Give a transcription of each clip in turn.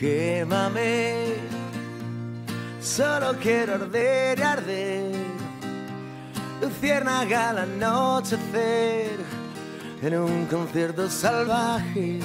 Quémame, solo quiero arder y arder. Luciérnaga al anochecer en un concierto salvaje.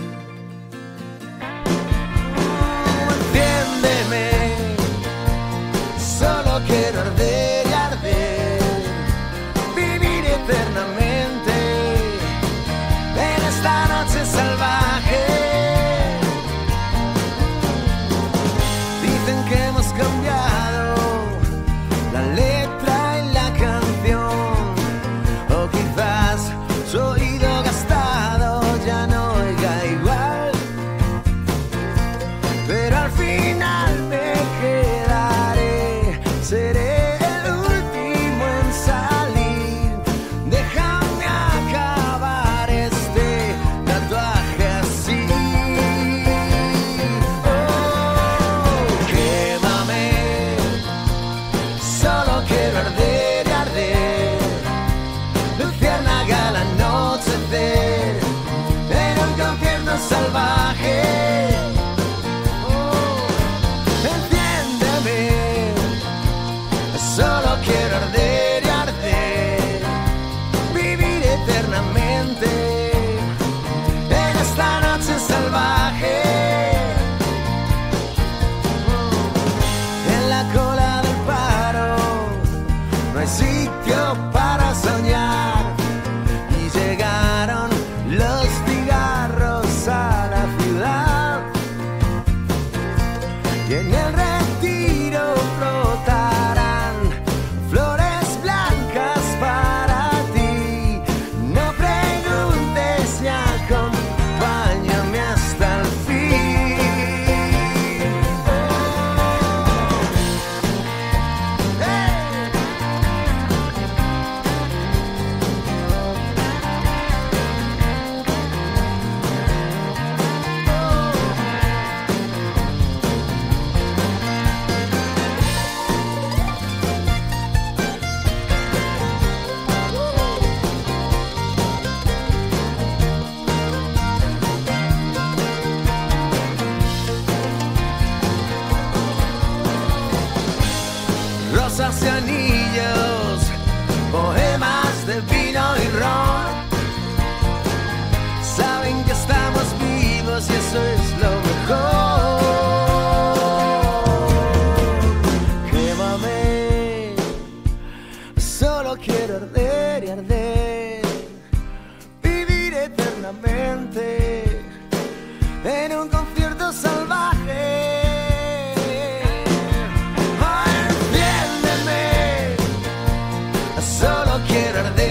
Para soñar. Y llegaron los cigarros a la ciudad. Y en el anillos, poemas de vino y ron. Saben que estamos vivos y eso es lo mejor. Quémame, solo quiero arder y arder, vivir eternamente en un concierto salvaje. solo quiero arder.